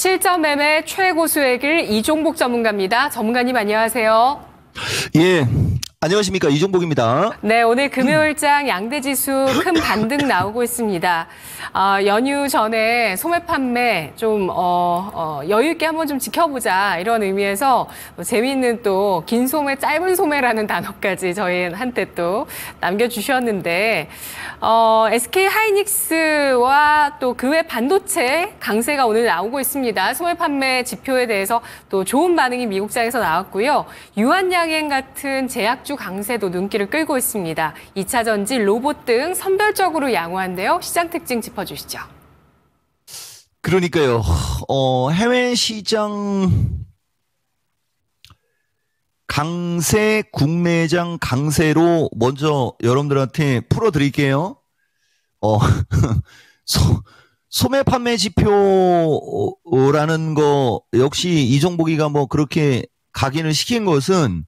실전 매매 최고 수익을 이종복 전문가입니다. 전문가님 안녕하세요. 예. 안녕하십니까. 이종복입니다. 네, 오늘 금요일장 양대 지수 큰 반등 나오고 있습니다. 아, 연휴 전에 소매 판매 좀 어, 어, 여유 있게 한번 좀 지켜보자 이런 의미에서 뭐 재미있는 또 긴 소매, 짧은 소매라는 단어까지 저희한테 또 남겨주셨는데 어, SK 하이닉스와 또 그 외 반도체 강세가 오늘 나오고 있습니다. 소매 판매 지표에 대해서 또 좋은 반응이 미국장에서 나왔고요. 유한양행 같은 제약 주 강세도 눈길을 끌고 있습니다. 2차 전지, 로봇 등 선별적으로 양호한데요. 시장 특징 짚어주시죠. 그러니까요. 어, 해외 시장 강세, 국내장 강세로 먼저 여러분들한테 풀어드릴게요. 어, 소, 소매 판매 지표라는 거 역시 이종복이가 뭐 그렇게 각인을 시킨 것은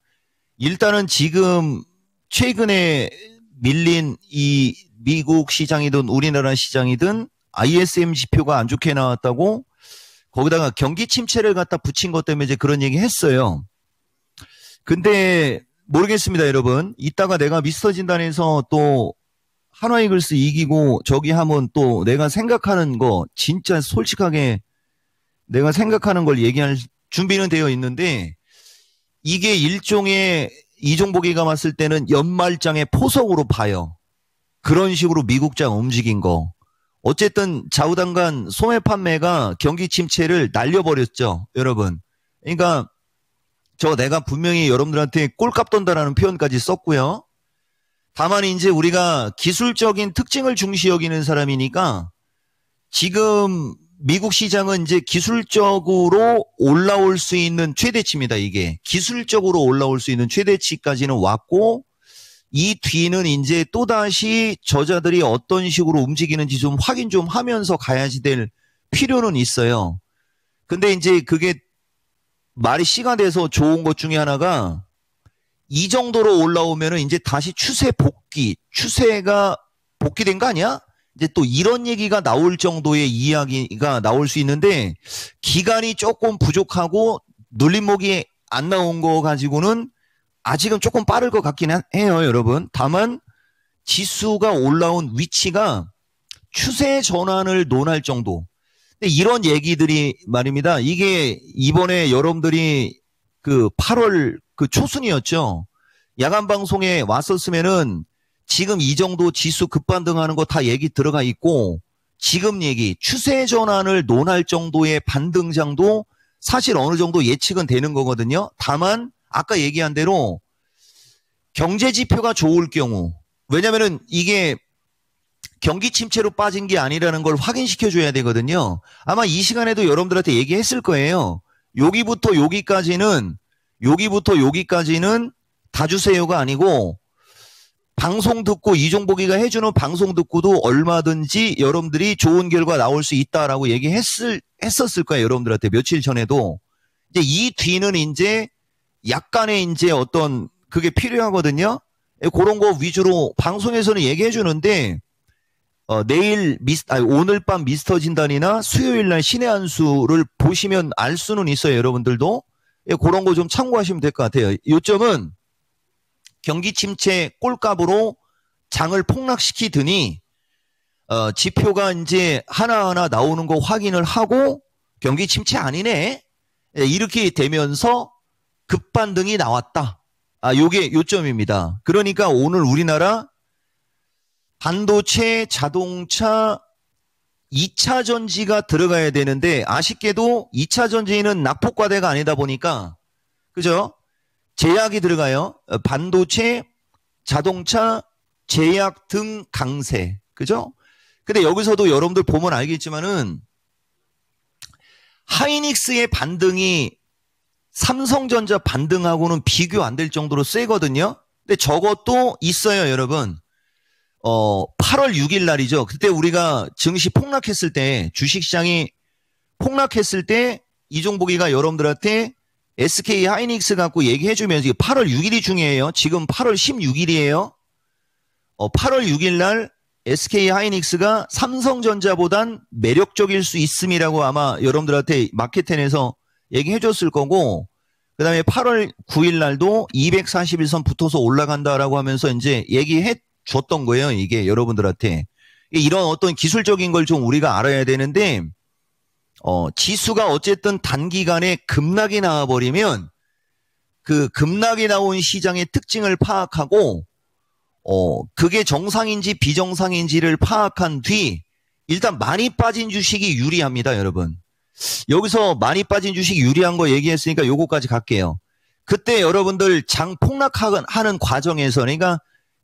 일단은 지금 최근에 밀린 이 미국 시장이든 우리나라 시장이든 ISM 지표가 안 좋게 나왔다고 거기다가 경기 침체를 갖다 붙인 것 때문에 이제 그런 얘기 했어요. 근데 모르겠습니다, 여러분. 이따가 내가 미스터 진단에서 또 한화이글스 이기고 저기 하면 또 내가 생각하는 거 진짜 솔직하게 내가 생각하는 걸 얘기할 준비는 되어 있는데 이게 일종의 이종복이가 봤을 때는 연말장의 포석으로 봐요. 그런 식으로 미국장 움직인 거. 어쨌든 좌우당간 소매 판매가 경기 침체를 날려버렸죠, 여러분. 그러니까 저 내가 분명히 여러분들한테 꼴값 돈다라는 표현까지 썼고요. 다만 이제 우리가 기술적인 특징을 중시 여기는 사람이니까 지금 미국 시장은 이제 기술적으로 올라올 수 있는 최대치입니다, 이게. 기술적으로 올라올 수 있는 최대치까지는 왔고, 이 뒤는 이제 또 다시 저자들이 어떤 식으로 움직이는지 좀 확인 좀 하면서 가야지 될 필요는 있어요. 근데 이제 그게 말이 씨가 돼서 좋은 것 중에 하나가 이 정도로 올라오면은 이제 다시 추세 복귀, 추세가 복귀된 거 아니야? 이제 또 이런 얘기가 나올 정도의 이야기가 나올 수 있는데 기간이 조금 부족하고 눌림목이 안 나온 거 가지고는 아직은 조금 빠를 것 같긴 해요, 여러분. 다만 지수가 올라온 위치가 추세 전환을 논할 정도. 근데 이런 얘기들이 말입니다. 이게 이번에 여러분들이 그 8월 그 초순이었죠. 야간 방송에 왔었으면은 지금 이 정도 지수 급반등하는 거 다 얘기 들어가 있고 지금 얘기 추세 전환을 논할 정도의 반등장도 사실 어느 정도 예측은 되는 거거든요. 다만 아까 얘기한 대로 경제 지표가 좋을 경우 왜냐면은 이게 경기 침체로 빠진 게 아니라는 걸 확인시켜 줘야 되거든요. 아마 이 시간에도 여러분들한테 얘기했을 거예요. 여기부터 여기까지는 여기부터 여기까지는 다 주세요가 아니고 방송 듣고 이종복이가 해주는 방송 듣고도 얼마든지 여러분들이 좋은 결과 나올 수 있다라고 얘기했을 했었을 거예요 여러분들한테 며칠 전에도 이제 이 뒤는 이제 약간의 이제 어떤 그게 필요하거든요. 예, 그런 거 위주로 방송에서는 얘기해 주는데 어, 내일 미스 아니, 오늘 밤 미스터 진단이나 수요일 날 신의 한 수를 보시면 알 수는 있어요 여러분들도 예, 그런 거 좀 참고하시면 될 것 같아요. 요점은 경기 침체 꼴값으로 장을 폭락시키더니 어, 지표가 이제 하나하나 나오는 거 확인을 하고 경기 침체 아니네 예, 이렇게 되면서 급반등이 나왔다. 아, 요게 요점입니다. 그러니까 오늘 우리나라 반도체, 자동차, 2차 전지가 들어가야 되는데 아쉽게도 2차 전지는 낙폭과대가 아니다 보니까 그죠? 제약이 들어가요. 어, 반도체, 자동차, 제약 등 강세. 그죠? 근데 여기서도 여러분들 보면 알겠지만은 하이닉스의 반등이 삼성전자 반등하고는 비교 안 될 정도로 세거든요. 근데 저것도 있어요, 여러분. 어, 8월 6일 날이죠. 그때 우리가 증시 폭락했을 때, 주식 시장이 폭락했을 때, 이종복이가 여러분들한테 SK 하이닉스 갖고 얘기해 주면서 8월 6일이 중요해요. 지금 8월 16일이에요. 어, 8월 6일 날 SK 하이닉스가 삼성전자보단 매력적일 수 있음이라고 아마 여러분들한테 마케텐에서 얘기해 줬을 거고, 그 다음에 8월 9일 날도 241선 붙어서 올라간다라고 하면서 이제 얘기해 줬던 거예요. 이게 여러분들한테. 이런 어떤 기술적인 걸 좀 우리가 알아야 되는데, 어, 지수가 어쨌든 단기간에 급락이 나와버리면 그 급락이 나온 시장의 특징을 파악하고, 어, 그게 정상인지 비정상인지를 파악한 뒤, 일단 많이 빠진 주식이 유리합니다, 여러분. 여기서 많이 빠진 주식 유리한 거 얘기했으니까 요거까지 갈게요. 그때 여러분들 장 폭락하는 과정에서, 그러니까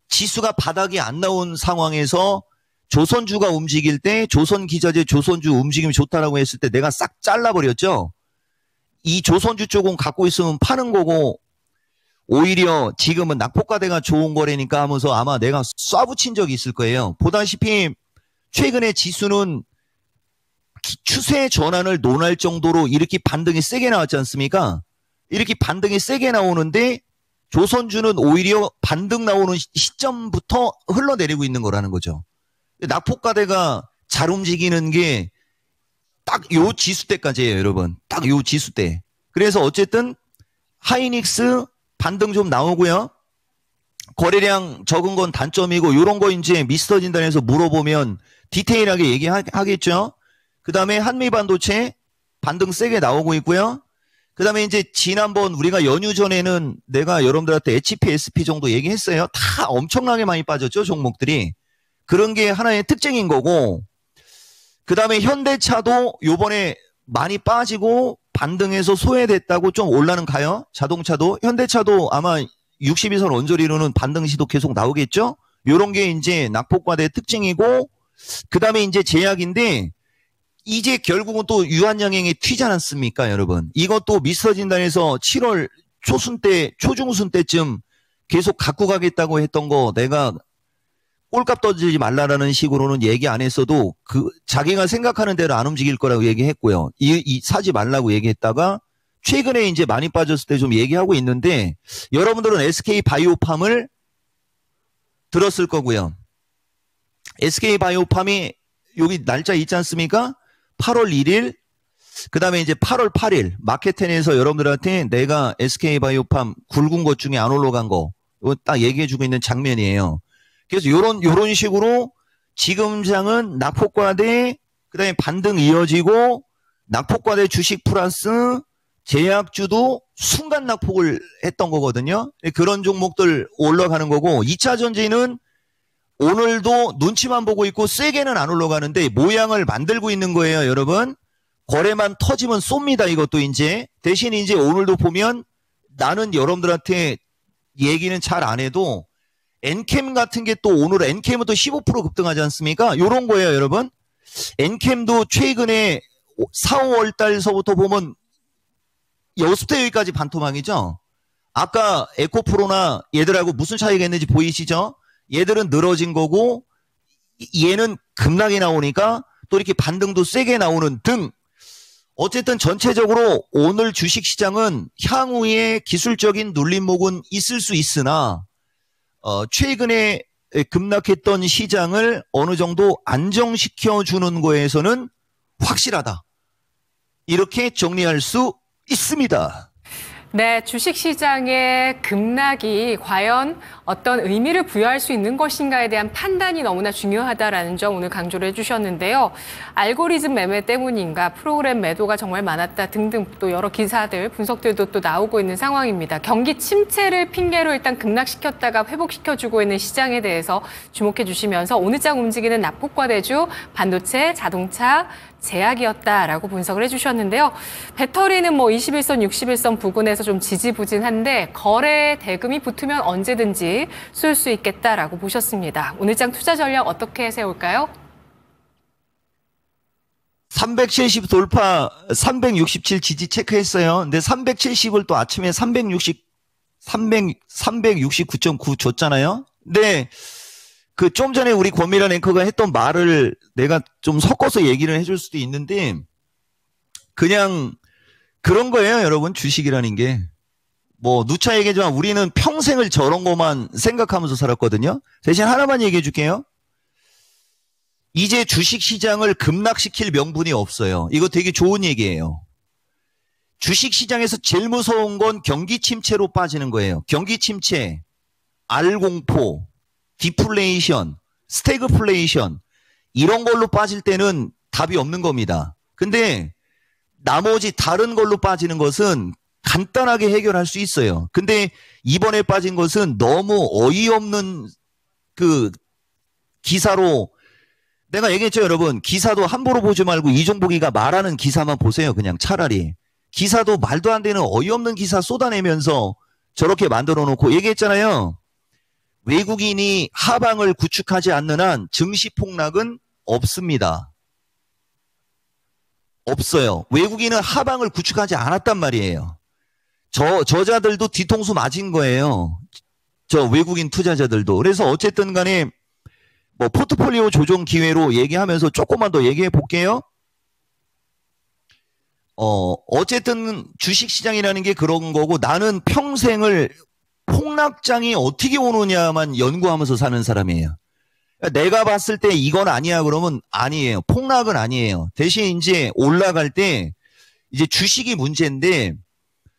지수가 바닥이 안 나온 상황에서 조선주가 움직일 때 조선 기자재 조선주 움직임이 좋다라고 했을 때 내가 싹 잘라버렸죠. 이 조선주 쪽은 갖고 있으면 파는 거고 오히려 지금은 낙폭과대가 좋은 거래니까 하면서 아마 내가 쏴붙인 적이 있을 거예요. 보다시피 최근에 지수는 추세 전환을 논할 정도로 이렇게 반등이 세게 나왔지 않습니까? 이렇게 반등이 세게 나오는데 조선주는 오히려 반등 나오는 시점부터 흘러내리고 있는 거라는 거죠. 낙폭과대가 잘 움직이는 게 딱 요 지수 때까지예요, 여러분. 딱 요 지수 때. 그래서 어쨌든 하이닉스 반등 좀 나오고요. 거래량 적은 건 단점이고 요런 거 이제 미스터 진단에서 물어보면 디테일하게 얘기하겠죠. 그 다음에 한미 반도체 반등 세게 나오고 있고요. 그 다음에 이제 지난번 우리가 연휴 전에는 내가 여러분들한테 HP, SP 정도 얘기했어요. 다 엄청나게 많이 빠졌죠, 종목들이. 그런 게 하나의 특징인 거고, 그 다음에 현대차도 요번에 많이 빠지고 반등해서 소외됐다고 좀 올라는 가요. 자동차도. 현대차도 아마 62선 원조리로는 반등 시도 계속 나오겠죠? 요런 게 이제 낙폭과대 특징이고, 그 다음에 이제 제약인데, 이제 결국은 또 유한양행에 튀지 않았습니까, 여러분? 이것도 미스터 진단에서 7월 초순 때, 초중순 때쯤 계속 갖고 가겠다고 했던 거 내가 꼴값 떠지지 말라라는 식으로는 얘기 안 했어도 그 자기가 생각하는 대로 안 움직일 거라고 얘기했고요. 이, 이 사지 말라고 얘기했다가 최근에 이제 많이 빠졌을 때 좀 얘기하고 있는데 여러분들은 SK 바이오팜을 들었을 거고요. SK 바이오팜이 여기 날짜 있지 않습니까? 8월 1일 그 다음에 이제 8월 8일 마켓텐에서 여러분들한테 내가 SK 바이오팜 굵은 것 중에 안 올라간 거 딱 얘기해주고 있는 장면이에요. 그래서 요런 요런 식으로 지금 장은 낙폭과대 그다음에 반등 이어지고 낙폭과대 주식 플러스 제약주도 순간 낙폭을 했던 거거든요. 그런 종목들 올라가는 거고 2차 전지는 오늘도 눈치만 보고 있고 세게는 안 올라가는데 모양을 만들고 있는 거예요, 여러분. 거래만 터지면 쏩니다, 이것도 이제. 대신 이제 오늘도 보면 나는 여러분들한테 얘기는 잘 안 해도 엔캠 같은 게 또 오늘 엔캠은 또 15% 급등하지 않습니까? 요런 거예요, 여러분. 엔캠도 최근에 4, 5월 달서부터 보면 여습대 여기까지 반토막이죠? 아까 에코프로나 얘들하고 무슨 차이가 있는지 보이시죠? 얘들은 늘어진 거고 얘는 급락이 나오니까 또 이렇게 반등도 세게 나오는 등 어쨌든 전체적으로 오늘 주식시장은 향후에 기술적인 눌림목은 있을 수 있으나 어, 최근에 급락했던 시장을 어느 정도 안정시켜 주는 거에서는 확실하다. 이렇게 정리할 수 있습니다. 네, 주식시장의 급락이 과연 어떤 의미를 부여할 수 있는 것인가에 대한 판단이 너무나 중요하다라는 점 오늘 강조를 해주셨는데요. 알고리즘 매매 때문인가, 프로그램 매도가 정말 많았다 등등 또 여러 기사들, 분석들도 또 나오고 있는 상황입니다. 경기 침체를 핑계로 일단 급락시켰다가 회복시켜주고 있는 시장에 대해서 주목해 주시면서 오늘 장 움직이는 납폭과 대주, 반도체, 자동차, 제약이었다라고 분석을 해주셨는데요. 배터리는 뭐 21선, 61선 부근에서 좀 지지부진한데 거래 대금이 붙으면 언제든지 쏠 수 있겠다라고 보셨습니다. 오늘장 투자 전략 어떻게 세울까요? 370 돌파, 367 지지 체크했어요. 근데 370을 또 아침에 360, 300, 369.9 줬잖아요. 근데 그 좀 전에 우리 권미란 앵커가 했던 말을 내가 좀 섞어서 얘기를 해줄 수도 있는데 그냥 그런 거예요, 여러분. 주식이라는 게. 뭐 누차 얘기하지만 우리는 평생을 저런 것만 생각하면서 살았거든요. 대신 하나만 얘기해 줄게요. 이제 주식 시장을 급락시킬 명분이 없어요. 이거 되게 좋은 얘기예요. 주식 시장에서 제일 무서운 건 경기 침체로 빠지는 거예요. 경기 침체, R공포, 디플레이션, 스태그플레이션 이런 걸로 빠질 때는 답이 없는 겁니다. 근데 나머지 다른 걸로 빠지는 것은 간단하게 해결할 수 있어요. 근데 이번에 빠진 것은 너무 어이없는 그 기사로 내가 얘기했죠, 여러분. 기사도 함부로 보지 말고 이종복이가 말하는 기사만 보세요. 그냥 차라리. 기사도 말도 안 되는 어이없는 기사 쏟아내면서 저렇게 만들어 놓고 얘기했잖아요. 외국인이 하방을 구축하지 않는 한 증시 폭락은 없습니다. 없어요. 외국인은 하방을 구축하지 않았단 말이에요. 저, 저자들도 뒤통수 맞은 거예요. 저 외국인 투자자들도. 그래서 어쨌든 간에 뭐 포트폴리오 조정 기회로 얘기하면서 조금만 더 얘기해 볼게요. 어, 어쨌든 주식 시장이라는 게 그런 거고 나는 평생을 폭락장이 어떻게 오느냐만 연구하면서 사는 사람이에요. 내가 봤을 때 이건 아니야 그러면 아니에요. 폭락은 아니에요. 대신 이제 올라갈 때 이제 주식이 문제인데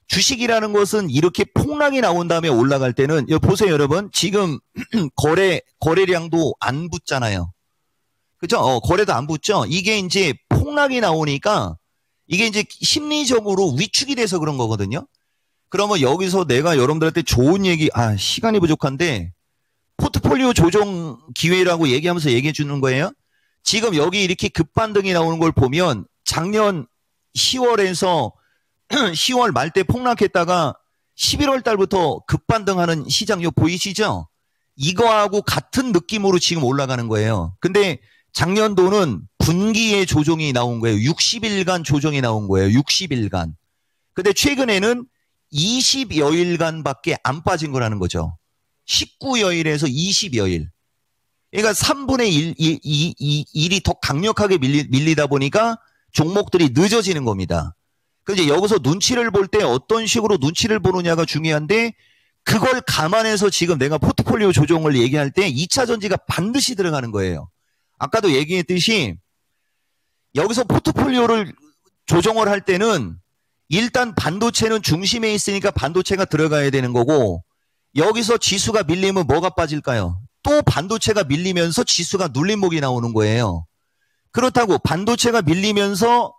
주식이라는 것은 이렇게 폭락이 나온 다음에 올라갈 때는 보세요 여러분 지금 거래 거래량도 안 붙잖아요. 그죠? 어, 거래도 안 붙죠. 이게 이제 폭락이 나오니까 이게 이제 심리적으로 위축이 돼서 그런 거거든요. 그러면 여기서 내가 여러분들한테 좋은 얘기, 아, 시간이 부족한데, 포트폴리오 조정 기회라고 얘기하면서 얘기해 주는 거예요. 지금 여기 이렇게 급반등이 나오는 걸 보면 작년 10월에서 10월 말 때 폭락했다가 11월 달부터 급반등하는 시장 요 보이시죠? 이거하고 같은 느낌으로 지금 올라가는 거예요. 근데 작년도는 분기의 조정이 나온 거예요. 60일간 조정이 나온 거예요. 60일간. 근데 최근에는 20여일간밖에 안 빠진 거라는 거죠. 19여일에서 20여일. 그러니까 3분의 1, 1, 1, 1이 더 강력하게 밀리, 밀리다 보니까 종목들이 늦어지는 겁니다. 근데 여기서 눈치를 볼 때 어떤 식으로 눈치를 보느냐가 중요한데 그걸 감안해서 지금 내가 포트폴리오 조정을 얘기할 때 2차 전지가 반드시 들어가는 거예요. 아까도 얘기했듯이 여기서 포트폴리오를 조정을 할 때는 일단 반도체는 중심에 있으니까 반도체가 들어가야 되는 거고 여기서 지수가 밀리면 뭐가 빠질까요? 또 반도체가 밀리면서 지수가 눌림목이 나오는 거예요. 그렇다고 반도체가 밀리면서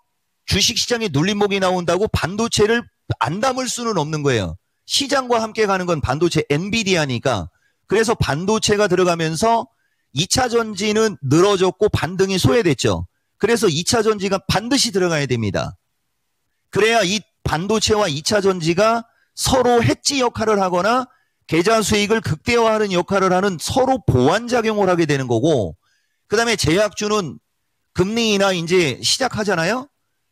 주식시장에 눌림목이 나온다고 반도체를 안 담을 수는 없는 거예요. 시장과 함께 가는 건 반도체 엔비디아니까 그래서 반도체가 들어가면서 2차 전지는 늘어졌고 반등이 소외됐죠. 그래서 2차 전지가 반드시 들어가야 됩니다. 그래야 이 반도체와 2차 전지가 서로 해지 역할을 하거나 계좌 수익을 극대화하는 역할을 하는 서로 보완 작용을 하게 되는 거고 그다음에 제약주는 금리 인하 이제 시작하잖아요.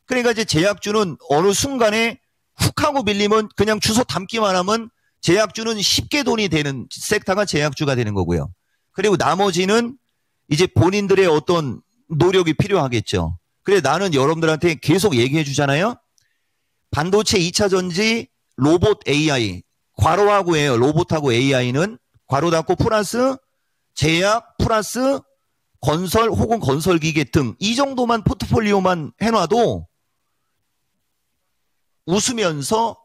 그러니까 이제 제약주는 어느 순간에 훅 하고 밀리면 그냥 주소 담기만 하면 제약주는 쉽게 돈이 되는 섹터가 제약주가 되는 거고요. 그리고 나머지는 이제 본인들의 어떤 노력이 필요하겠죠. 그래 나는 여러분들한테 계속 얘기해 주잖아요. 반도체 2차 전지 로봇 AI 괄호하고예요. 로봇하고 AI는 괄호 닫고 플러스 제약 플러스 건설 혹은 건설 기계 등 이 정도만 포트폴리오만 해놔도 웃으면서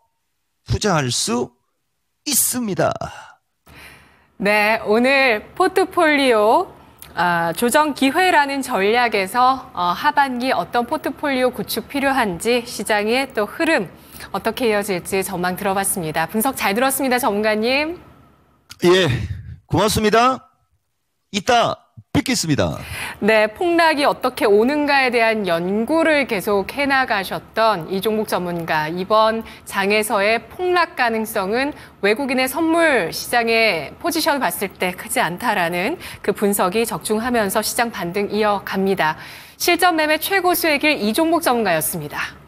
투자할 수 있습니다. 네, 오늘 포트폴리오 아, 조정 기회라는 전략에서 어, 하반기 어떤 포트폴리오 구축 필요한지 시장의 또 흐름 어떻게 이어질지 전망 들어봤습니다. 분석 잘 들었습니다, 전문가님. 예, 고맙습니다. 이따 뵙겠습니다. 네, 폭락이 어떻게 오는가에 대한 연구를 계속 해나가셨던 이종국 전문가. 이번 장에서의 폭락 가능성은 외국인의 선물 시장의 포지션을 봤을 때 크지 않다라는 그 분석이 적중하면서 시장 반등 이어갑니다. 실전 매매 최고 수익일 이종국 전문가였습니다.